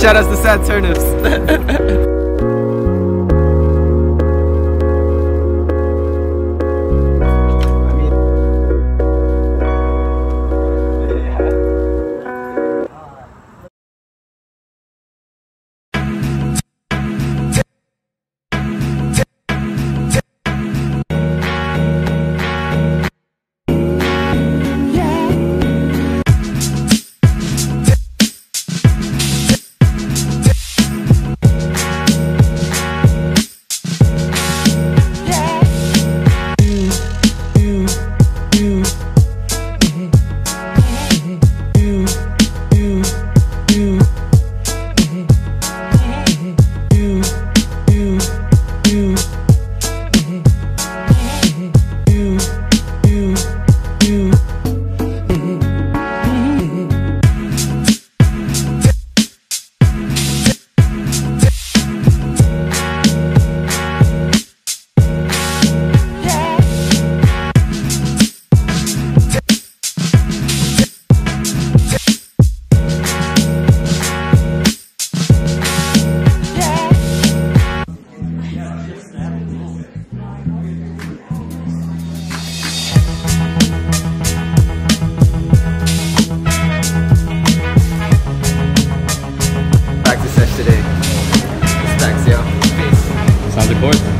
Shout out to Sad Turnips. Peace. Sounds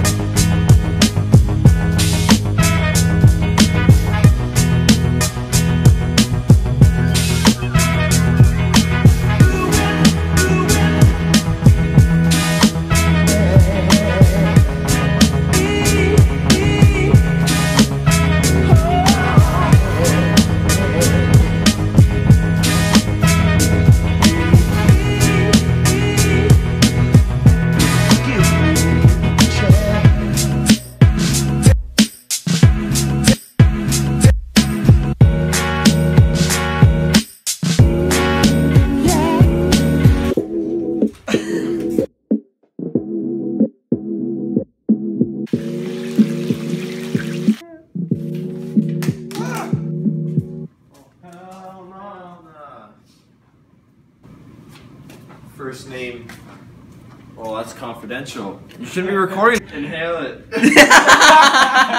First name. Oh, that's confidential. You shouldn't be recording. Inhale it.